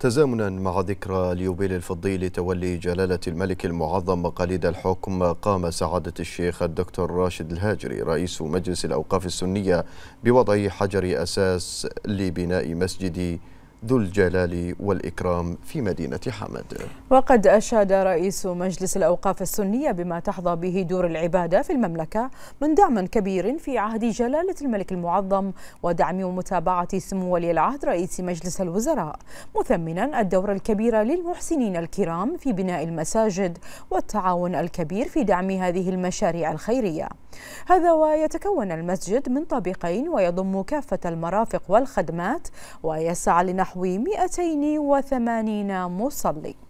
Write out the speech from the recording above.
تزامنا مع ذكرى اليوبيل الفضي لتولي جلالة الملك المعظم مقاليد الحكم قام سعادة الشيخ الدكتور راشد الهاجري رئيس مجلس الأوقاف السنية بوضع حجر أساس لبناء مسجد ذو الجلال والإكرام في مدينة حمد. وقد أشاد رئيس مجلس الأوقاف السنية بما تحظى به دور العبادة في المملكة من دعم كبير في عهد جلالة الملك المعظم ودعم ومتابعة سمو ولي العهد رئيس مجلس الوزراء مثمنا الدور الكبير للمحسنين الكرام في بناء المساجد والتعاون الكبير في دعم هذه المشاريع الخيرية. هذا ويتكون المسجد من طابقين ويضم كافة المرافق والخدمات ويسعى لنحو 280 مصلي.